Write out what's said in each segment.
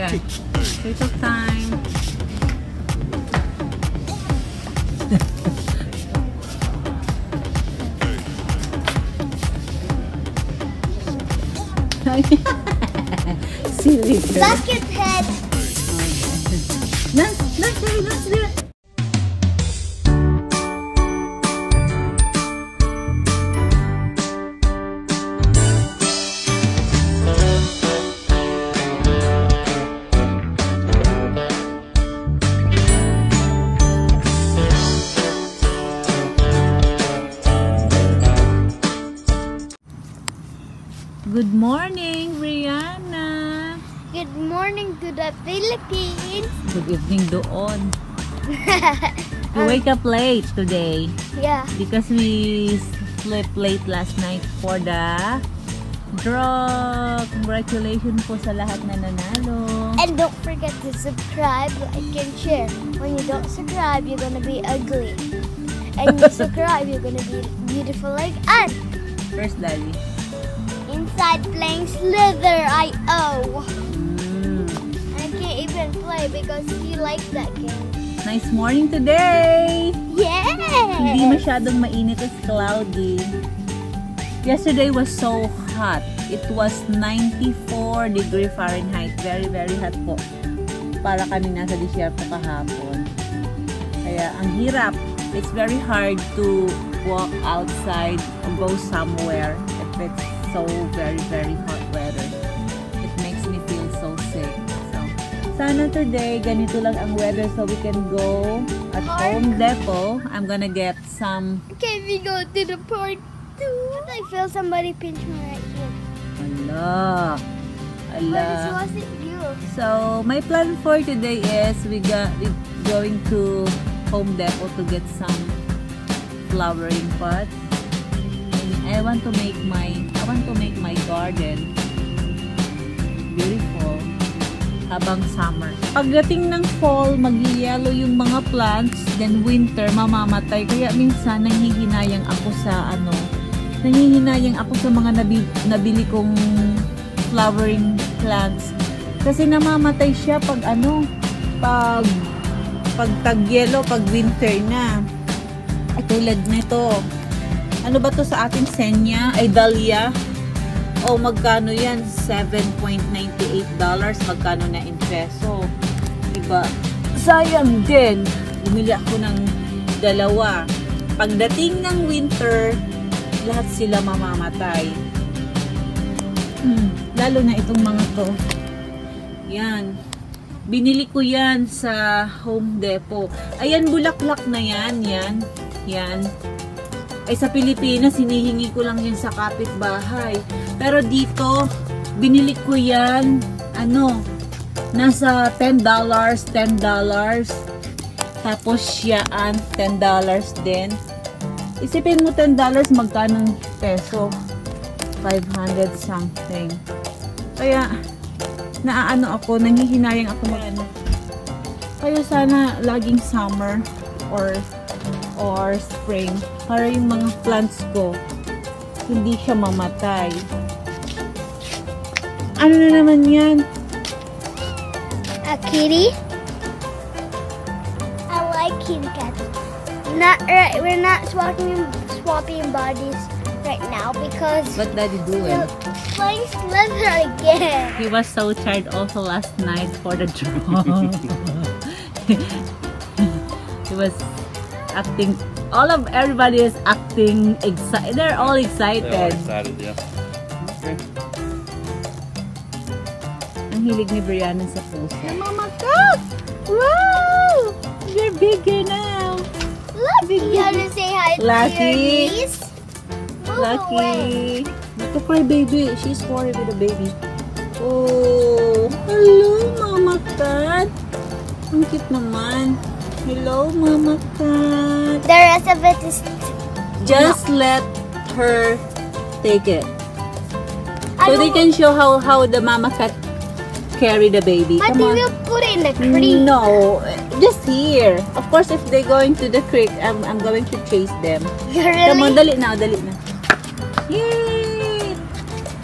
Okay. Take your time. Silly girl. Bucket head. Dance, dance, baby, dance, baby. The Philippines. Good evening doon. We wake up late today Yeah. because we slept late last night for the draw. Congratulations po sa lahat na nanalo. And don't forget to subscribe, like, and share. When you don't subscribe, you're gonna be ugly. And you subscribe, you're gonna be beautiful like us. First, Daddy. Inside playing Slither because he likes that game. Nice morning today! Hindi Yeah. masyadong mainit, it's cloudy. Yesterday was so hot. It was 94 degree Fahrenheit. Very, very hot po. Para kami nasa disyerto kahapon. Kaya ang hirap. It's very hard to walk outside or go somewhere if it's so very, very hot sana today ganito lang ang weather so we can go at Park. Home Depot. I'm gonna get some Can we go to the park too? I feel somebody pinch me right here. Ala. But this wasn't you. So, my plan for today is we got we going to Home Depot to get some flowering pots. And I want to make my I want to make my garden beautiful habang summer. Pagdating ng fall, mag-yellow yung mga plants, then winter, mamamatay. Kaya minsan, nanghihinayang ako sa ano, nanghihinayang ako sa mga nabi, nabili kong flowering plants. Kasi namamatay siya pag ano, pag pag tag-yellow, pag winter na. Ay, tulad nito. Ano ba to sa ating senya? Ay, dahlia. O, magkano yan? $7.98. Magkano na in peso? Diba? Sayang din. Bumili ako ng dalawa. Pagdating ng winter, lahat sila mamamatay. Hmm, lalo na itong mga to. Yan. Binili ko yan sa Home Depot. Ayan, bulaklak na yan. Yan. Yan. Ay, sa Pilipinas, hinihingi ko lang yun sa kapitbahay. Pero dito, binili ko yan, ano, nasa $10, $10. Tapos yan, $10 din. Isipin mo $10, magkano peso? 500 something. Kaya, naaano ako, nanghihinayang ako mag ano. Kaya sana laging summer or or spring para yung mga plants ko hindi siya mamatay. Ano na naman yan? A kitty? I like kitty cats. Not right. We're not swapping swapping bodies right now because What daddy doing? we're playing Slither again. He was so tired also last night for the draw. he was acting all of everybody is acting excited. They're all excited. They're all excited. excited, yeah. Okay. Ang hilig ni Brianna sa puso. Mama Cat! Wow! You're bigger now. Lucky, you have to say hi to Lucky. your niece. Move. Lucky. Look at my baby. She's worried with the baby. Oh, hello, Mama Cat. Ang cute naman. Hello, Mama Cat. The rest of it is. Just let her take it. So they can show how, how the Mama Cat carry the baby. But Come we on. will put it in the creek. No, just here. Of course, if they going to the creek, I'm, I'm going to chase them. Really? Come on, dali na, dali na. Yay!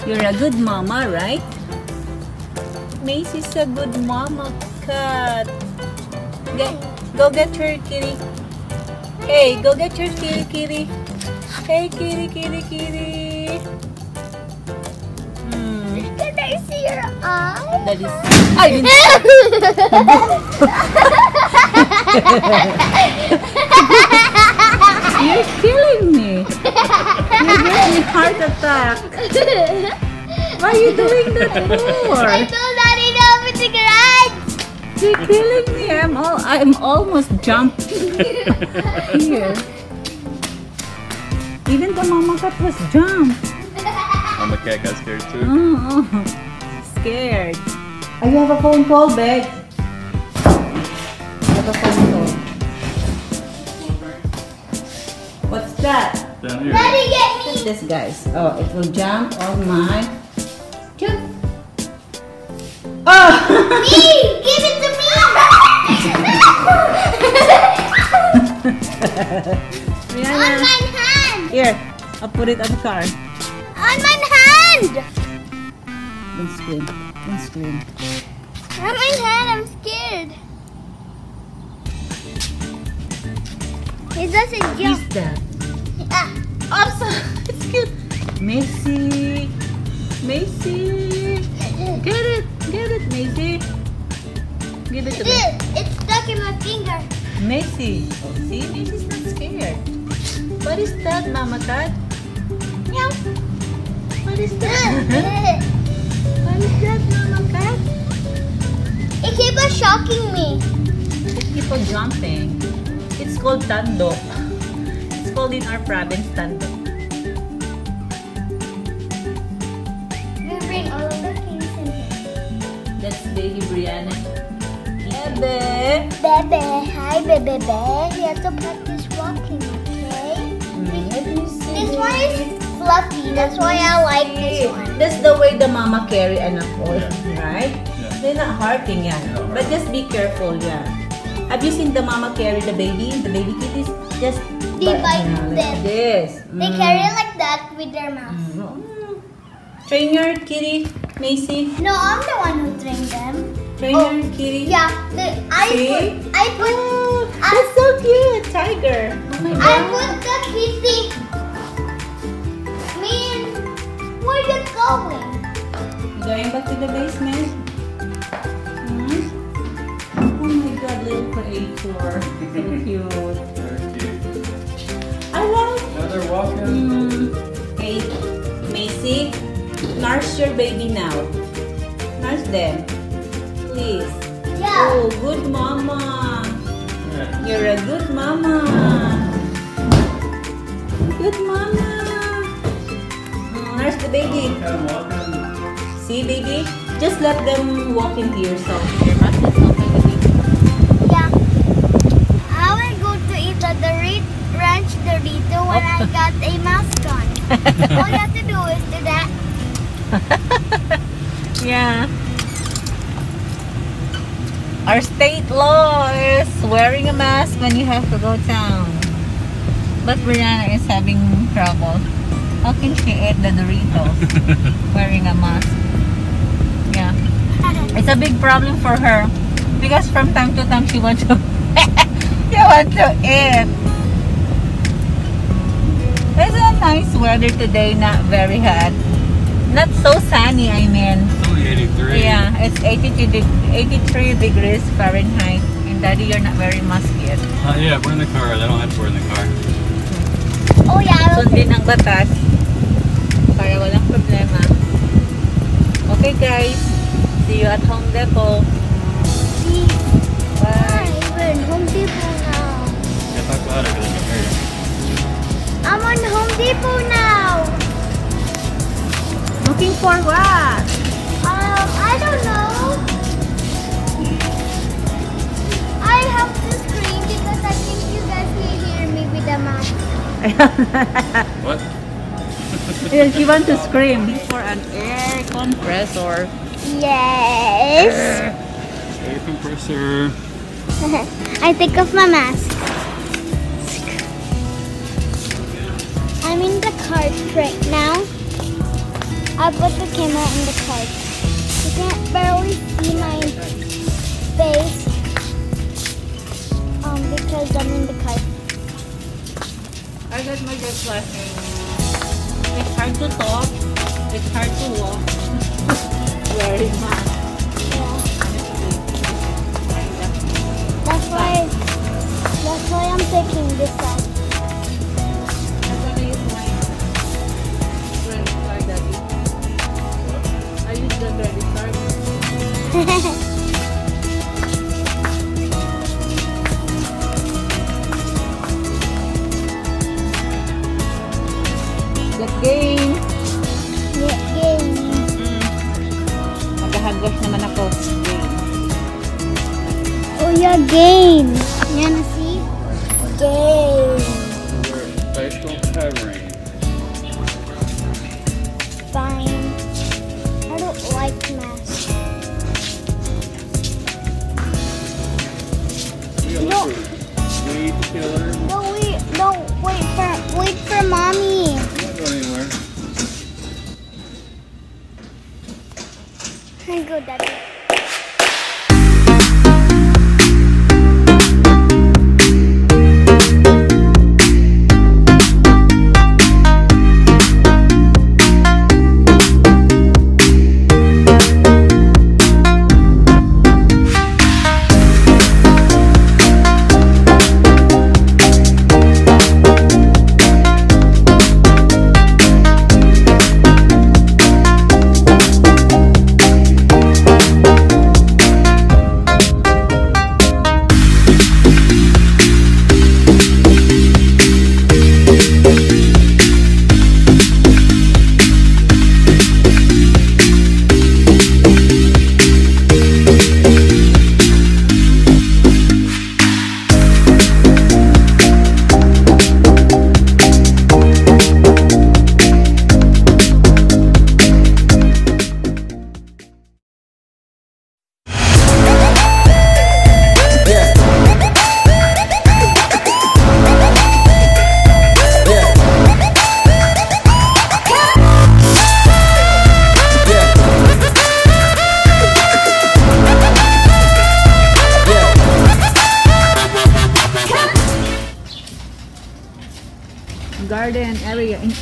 You're a good mama, right? Macy's a good mama cat. Get, go get your kitty. Hey, go get your kitty, kitty. Hey, kitty, kitty, kitty. That is... Ay, din- you're killing me. You're giving me heart attack. Why are you doing that for? I told Daddy to open the garage. You're killing me. I'm all I'm almost jumped here. Even the mama cat was jumped. Mama cat got scared too. Oh, scared. Oh, you have a phone call, babe. You have a phone call. What's that? Down here. Daddy, get What's me. this, guys? Oh, it will jump on my. Jump. Oh! Me, give it to me. On my hand. Here, I'll put it on the car. On my hand. Don't scream. Don't scream. On my hand. I'm scared. He doesn't jump. that? Ah. Awesome! It's cute. Macy. Macy. Get it. Get it, Macy. Give it to me. It's stuck in my finger. Macy. Oh, see? Macy's not scared. What is that, Mama Cat? Meow. What is that? it keeps on shocking me. It keep on jumping. It's called tando. It's called in our province tando. We bring all of the things in here. That's baby Brianna. Bebe. Bebe, hi Bebe Bear. You have to practice walking, okay? Me see. This one is fluffy. That's why I like this one. That's the way the mama carry anak ko, right? Yeah. They're not hurting yan. But just be careful, yeah. Have you seen the mama carry the baby? The baby kitties? Just They but, bite yeah, like them. this. They Mm. carry like that with their mouth. Mm. Train your kitty, Macy. No, I'm the one who trained them. Train Oh, kitty. Yeah, the, I See? put, I put, Oh, I- that's so cute, tiger. Oh my I put the kitty. Going? Going back to the basement? Hmm? Oh my god, little creature. So cute. Very cute. I love Now they're walking. Mm. Hey, Macy, nurse your baby now. Nurse them. Please. Yeah. Oh, good mama. Yeah. You're a good mama. Good mama. Nurse the baby. See, baby? Just let them walk into yourself. Your mask is not going to. Yeah. I will go to eat at the Ranch Dorito when I got a mask on. All you have to do is do that. Yeah. Our state law is wearing a mask when you have to go town. But Brianna is having trouble. How can she eat the Doritos wearing a mask? Yeah. It's a big problem for her. Because from time to time she wants to she wants to eat. It's a nice weather today, not very hot. Not so sunny, I mean. It's only 83. Yeah, it's 82 deg- 83 degrees Fahrenheit. And daddy, you're not very musky yet. Uh, yeah, we're in the car. They don't have to wear in the car. Oh yeah, I will Sundin ang batas para walang problema. Okay guys, see you at Home Depot. see. Bye. Hi, we're in Home Depot now. Yeah, talk louder because I can hear you. I'm on Home Depot now. Looking for what? Um, I don't know. I have to scream because I think you guys can hear me with the mask. What? Yeah, she wants to scream for an air compressor. Yes. Air compressor. I take off my mask. I'm in the cart right now. I put the camera in the cart. You can't barely see my face um, because I'm in the car. I got my dress lesson. It's hard to talk. It's hard to walk. Very much. That's why that's why I'm taking this side.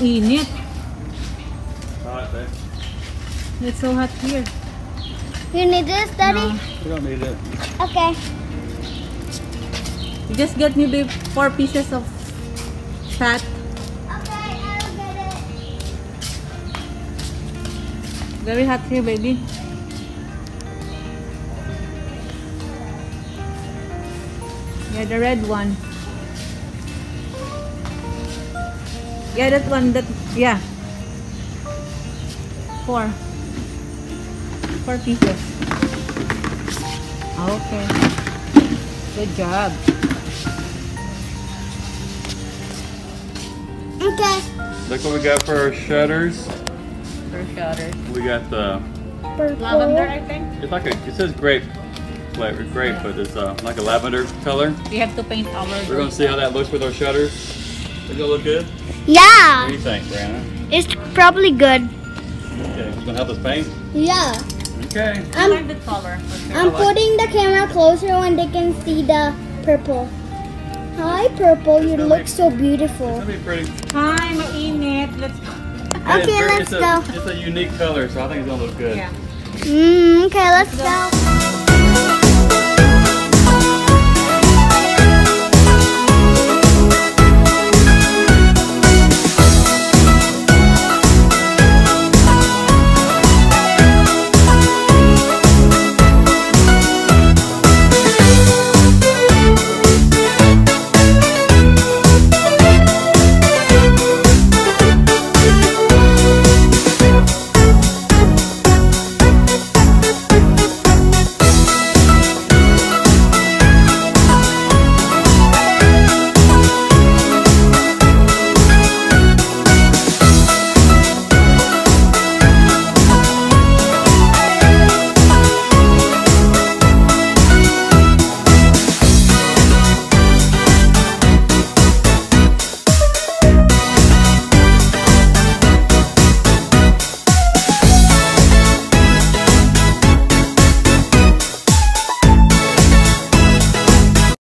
Init. Hot, babe. It's so hot here. You need this, daddy? No. We don't need it. Okay. You just get me the four pieces of fat. Okay, I'll get it. Very hot here, baby. Yeah, the red one. Yeah, that one. That yeah. Four. Four pieces. Okay. Good job. Okay. Look what we got for our shutters. For shutters. We got the. Purple. Lavender, I think. It's like a. It says grape flavor, grape, but it's uh, like a lavender color. We have to paint our. We're gonna see how that looks with our shutters. Does it look good? Yeah. What do you think, Brianna? It's probably good. Okay, it's gonna help us paint. Yeah. Okay. I I'm, like the color. I'm putting the camera closer when they can see the purple. Hi, purple. You look make- so beautiful. That'd be pretty. Hi, mainit. Let's go. And it's Okay, let's it's a, go. It's a unique color, so I think it's gonna look good. Yeah. Mm, okay, let's go.